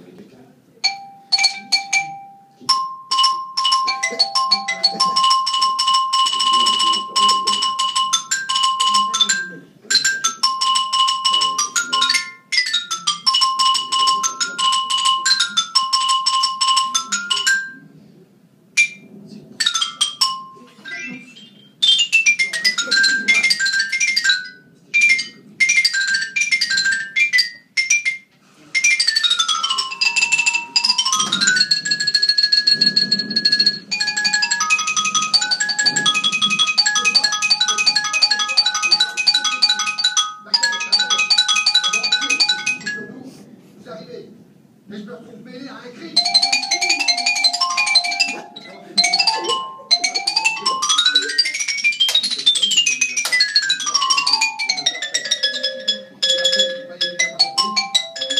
Vous Mais je me retrouve mêlé à un cri.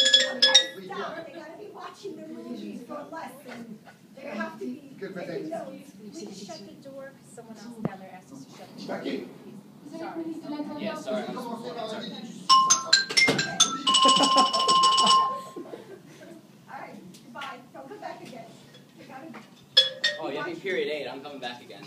They gotta be watching the movies for a lesson. They have to be Good taking pretext. shut the door, someone else down there asked us to shut the door. Jackie, Sorry. Yeah, sorry. Come back again. They gotta Oh, you have period eight. I'm coming back again.